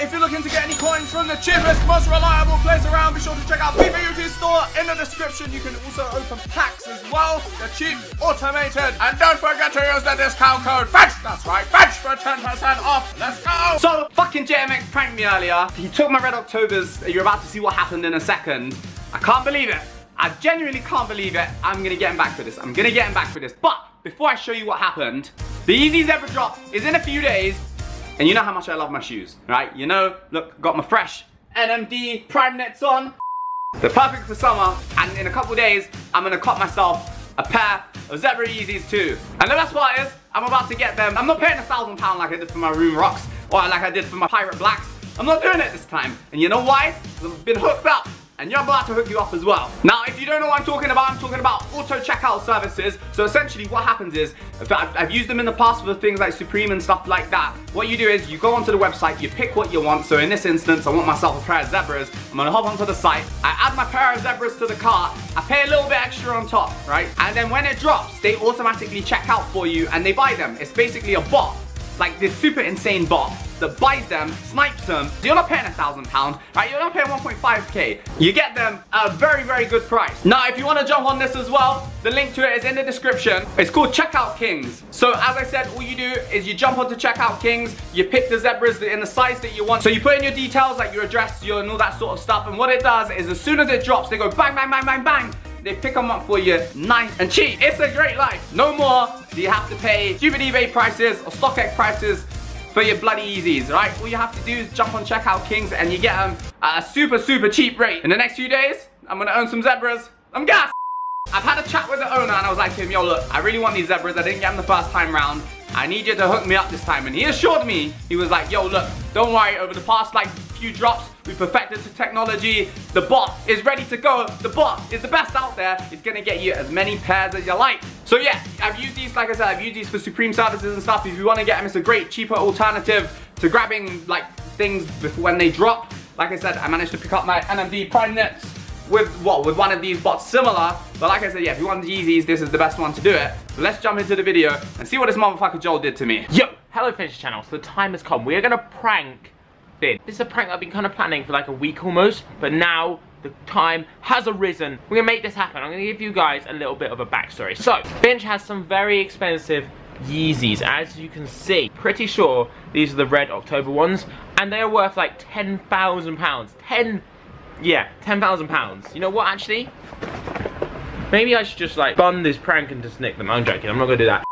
If you're looking to get any coins from the cheapest, most reliable place around, be sure to check out BBUT store in the description. You can also open packs as well. They're cheap, automated, and don't forget to use the discount code FETCH. That's right, FETCH for 10% off. Let's go. So, fucking JMX pranked me earlier. He took my Red Octobers. You're about to see what happened in a second. I can't believe it. I genuinely can't believe it. I'm gonna get him back for this. I'm gonna get him back for this. But before I show you what happened, the Yeezy Zebra drop is in a few days. And you know how much I love my shoes, right? You know, look, got my fresh NMD Primeknits on. They're perfect for summer, and in a couple days, I'm gonna cop myself a pair of Zebra Yeezys too. And the best part is, I'm about to get them. I'm not paying a thousand pound like I did for my Moonrocks, or like I did for my Pirate Blacks. I'm not doing it this time. And you know why? I've been hooked up and you're about to hook you up as well. Now, if you don't know what I'm talking about, I'm talking about auto checkout services. So essentially what happens is, I've, used them in the past for things like Supreme and stuff like that. What you do is you go onto the website, you pick what you want. So in this instance, I want myself a pair of zebras. I'm gonna hop onto the site, I add my pair of zebras to the cart, I pay a little bit extra on top, right? And then when it drops, they automatically check out for you and they buy them. It's basically a bot, like this super insane bot that buys them, snipes them. You're not paying a thousand pounds, right? You're not paying 1.5k. You get them at a very, very good price. Now, if you want to jump on this as well, the link to it is in the description. It's called Checkout Kings. So as I said, all you do is you jump onto Checkout Kings, you pick the zebras in the size that you want. So you put in your details, like your address, your and all that sort of stuff. And what it does is as soon as it drops, they go bang, bang, bang, bang, bang. They pick them up for you nice and cheap. It's a great life. No more do you have to pay stupid eBay prices or StockX prices for your bloody Yeezys, right? All you have to do is jump on Checkout Kings and you get them at a super, super cheap rate. In the next few days, I'm gonna own some zebras. I'm gas. I've had a chat with the owner and I was like to him, yo look, I really want these zebras. I didn't get them the first time round. I need you to hook me up this time. And he assured me, he was like, yo, look, don't worry, over the past like few drops, we perfected the technology. The bot is ready to go. The bot is the best out there. It's gonna get you as many pairs as you like. So yeah, I've used these, like I said, I've used these for Supreme services and stuff. If you wanna get them, it's a great, cheaper alternative to grabbing like things when they drop. Like I said, I managed to pick up my NMD Primeknits with what with one of these bots similar. But like I said yeah if you want the Yeezys this is the best one to do it. So let's jump into the video and see what this motherfucker Joel did to me. Yo! Hello Finch channel. So the time has come. We are gonna prank Finch. This is a prank I've been kind of planning for like a week almost but now the time has arisen we're gonna make this happen I'm gonna give you guys a little bit of a backstory so Finch has some very expensive Yeezys as you can see pretty sure these are the red October ones and they are worth like 10,000 pounds 10 yeah, £10,000. You know what, actually? Maybe I should just, like, bun this prank and just nick them. I'm joking, I'm not gonna do that.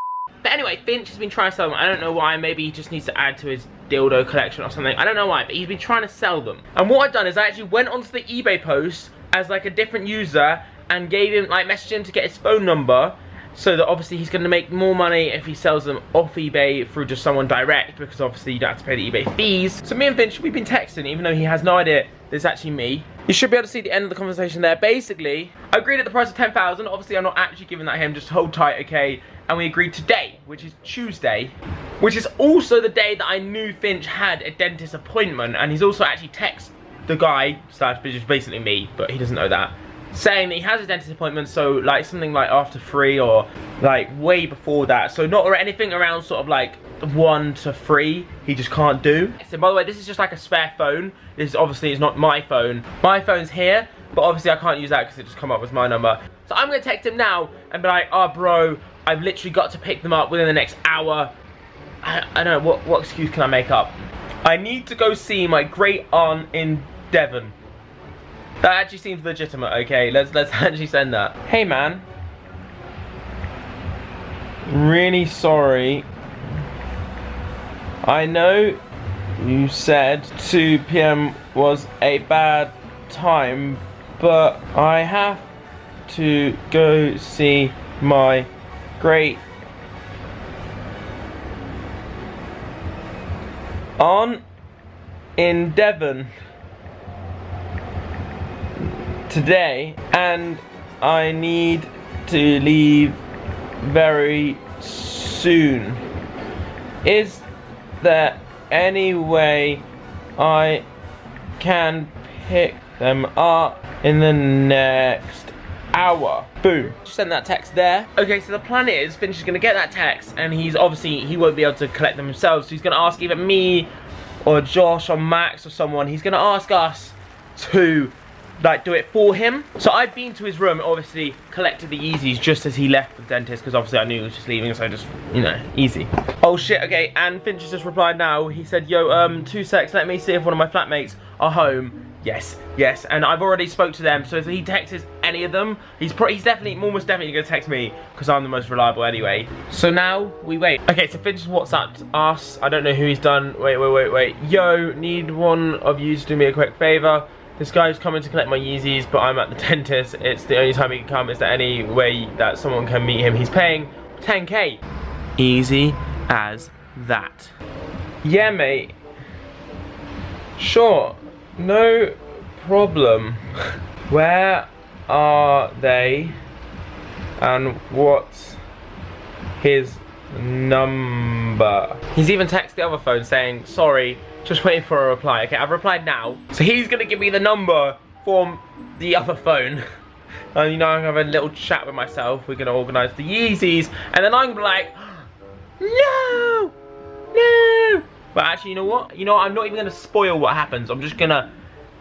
Anyway, Finch has been trying to sell them. I don't know why. Maybe he just needs to add to his dildo collection or something. I don't know why, but he's been trying to sell them. And what I've done is I actually went onto the eBay post as, like, a different user and gave him, like, messaged him to get his phone number so that obviously he's going to make more money if he sells them off eBay through just someone direct because obviously you don't have to pay the eBay fees. So me and Finch, we've been texting even though he has no idea it's actually me. You should be able to see the end of the conversation there. Basically, I agreed at the price of 10,000. Obviously, I'm not actually giving that him. Just hold tight, okay? And we agreed today, which is Tuesday, which is also the day that I knew Finch had a dentist appointment. And he's also actually texted the guy, slash, which is basically me, but he doesn't know that saying that he has a dentist appointment. So like something like after three or like way before that. So not anything around sort of like one to three he just can't do. So by the way this is just like a spare phone. This obviously is not my phone. My phone's here but obviously I can't use that because it just come up with my number. So I'm gonna text him now and be like oh bro I've literally got to pick them up within the next hour I, I don't know what, what excuse can I make up I need to go see my great aunt in Devon that actually seems legitimate, okay? Let's let's actually send that. Hey man. Really sorry. I know you said 2 p.m. was a bad time, but I have to go see my great On in Devon today and I need to leave very soon. Is there any way I can pick them up in the next hour? Boom. Just send that text there. Okay, so the plan is Finch is gonna get that text and he's obviously, he won't be able to collect them himself, so he's gonna ask either me or Josh or Max or someone, he's gonna ask us to like do it for him. So I've been to his room, obviously collected the Yeezys just as he left the dentist because obviously I knew he was just leaving, so just, you know, easy. Oh shit, okay, and Finch has just replied now. He said, yo, um, two secs, let me see if one of my flatmates are home. Yes, yes, and I've already spoke to them, so if he texts any of them, he's he's definitely, almost definitely gonna text me, because I'm the most reliable anyway. So now, we wait. Okay, so Finch has WhatsApped us, I don't know who he's done, wait, wait, wait, wait. Yo, need one of you to do me a quick favour. This guy's coming to collect my Yeezys, but I'm at the dentist. It's the only time he can come. Is there any way that someone can meet him? He's paying 10k. Easy as that. Yeah, mate. Sure. No problem. Where are they? And what's his number? He's even texted the other phone saying, sorry, just waiting for a reply. Okay, I've replied now. So he's gonna give me the number from the other phone. And you know, I'm gonna have a little chat with myself. We're gonna organize the Yeezys. And then I'm gonna be like, no, no. But actually, you know what? You know, what? I'm not even gonna spoil what happens. I'm just gonna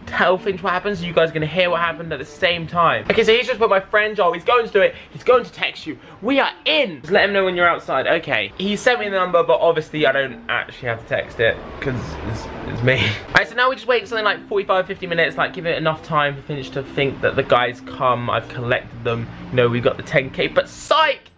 tell Finch what happens you guys are gonna hear what happened at the same time. Okay, so he's just put my friend Joel, he's going to do it, he's going to text you. We are in! Just let him know when you're outside. Okay, he sent me the number, but obviously I don't actually have to text it, because it's, it's me. Alright, so now we just wait something like 45, 50 minutes, like give it enough time for Finch to think that the guys come, I've collected them, you know, we got the 10k, but psych!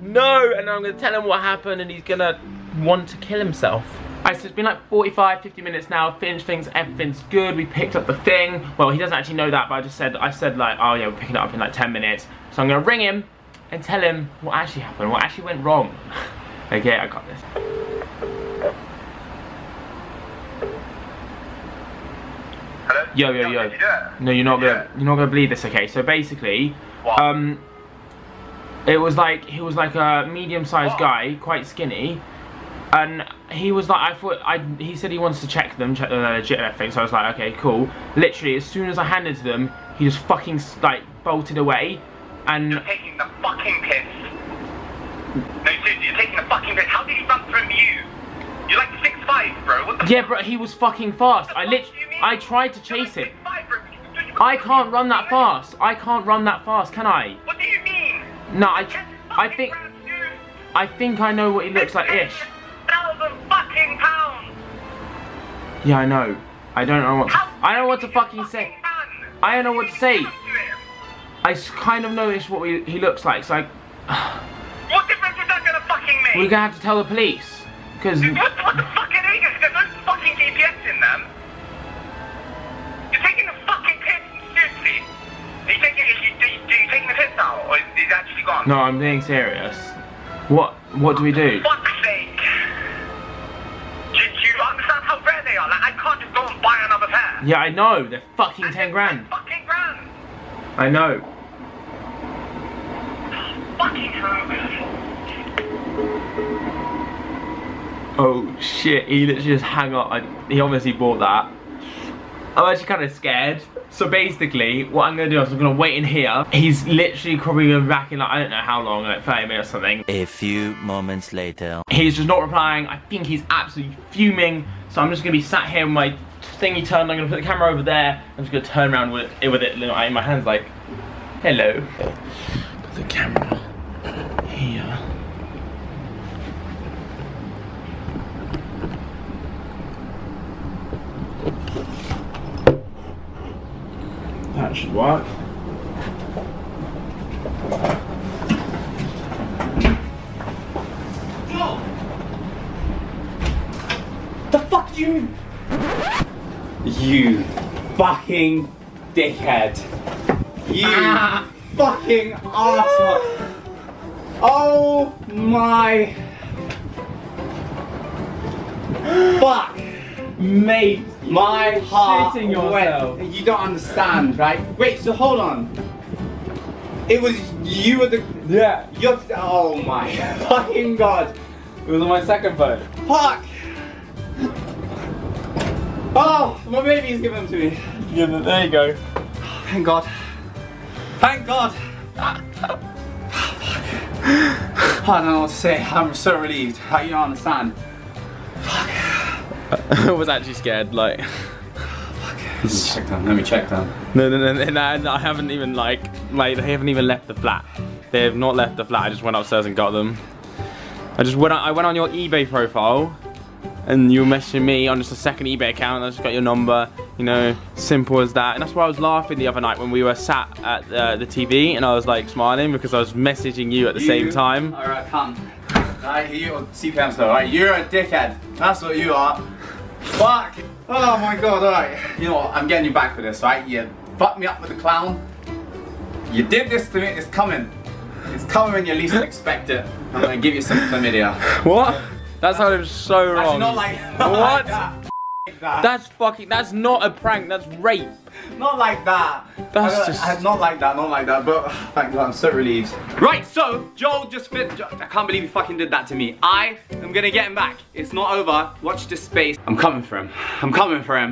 No! And I'm gonna tell him what happened and he's gonna want to kill himself. Alright, so it's been like 45, 50 minutes now. Finch things, everything's good. We picked up the thing. Well, he doesn't actually know that, but I just said, I said like, oh yeah, we're picking it up in like 10 minutes. So I'm gonna ring him and tell him what actually happened, what actually went wrong. okay, I got this. Hello? Yo, yo, yo. You? No, you're not gonna, you're not gonna believe this. Okay, so basically, What? um, it was like he was like a medium-sized guy, quite skinny, and he was like, I thought, I he said he wants to check them, check they're legit and everything. So I was like, okay, cool. Literally, as soon as I handed to them, he just fucking like bolted away, and You're taking the fucking piss. No, seriously, you're taking the fucking piss. How did he run from you? You're like 6'5", bro. What the yeah, bro, he was fucking fast. I lit, fuck do you mean? I tried to chase like him. 6'5", I can't run that fast. I can't run that fast, can I? What do you mean? No, I, I think. I think I know what he looks like ish. Fucking pounds. Yeah, I know. I don't know what to, I don't know what to fucking say. I don't know what to say. What do you do him? I kind of noticed what we, he looks like, so I, What difference is that gonna fucking make? we're gonna have to tell the police. Because, what, what the is this? There's no fucking GPS in them. You're taking the fucking piss, seriously. Are you taking, are you, are you, are you taking the piss now? Or is it actually gone? no, I'm being serious. What, what do we do? Yeah, I know, they're fucking And 10 they're grand. Fucking grand. I know. Fucking hell. Oh shit, he literally just hung up. I, he obviously bought that. I'm actually kind of scared. So basically, what I'm gonna do is I'm gonna wait in here. He's literally probably gonna be back in like, I don't know how long, like 30 minutes or something. A few moments later. He's just not replying. I think he's absolutely fuming. So I'm just gonna be sat here with my thingy turned. I'm gonna put the camera over there. I'm just gonna turn around with it, with it in my hands like, hello. Put the camera here. That should work. The fuck do you You fucking dickhead. You ah. fucking arsehole. Oh my fuck. Mate, my heart shitting yourself. went. You don't understand, right? Wait, so hold on. It was you were the Yeah. you're oh my fucking god. It was on my second phone. Fuck! Oh, my baby's given to me. Yeah, there you go. Thank God. Thank God. Fuck. I don't know what to say. I'm so relieved. Like, you don't understand. Fuck. I was actually scared, like. Let me check them. Let me check them. No, no, no, no, no, no, I haven't even like, like they haven't even left the flat. They have not left the flat. I just went upstairs and got them. I just went. I went on your eBay profile, and you were messaging me on just a second eBay account. I just got your number. You know, simple as that. And that's why I was laughing the other night when we were sat at uh, the TV, and I was like smiling because I was messaging you at the same time. Alright, come. Alright, you CPM's though, alright? You're a dickhead. That's what you are. Fuck. Oh my god, alright. You know what? I'm getting you back for this, right? You fucked me up with the clown. You did this to me, it's coming. It's coming when you least expect it. I'm gonna give you some chlamydia. What? That sounded so Actually, wrong. not like, not What? like that. That. That's fucking. That's not a prank. That's rape. Not like that. That's I- just- I- not like that, not like that, but thank God, I'm so relieved. Right, so Joel just fit. I can't believe he fucking did that to me. I am gonna get him back. It's not over. Watch this space. I'm coming for him. I'm coming for him.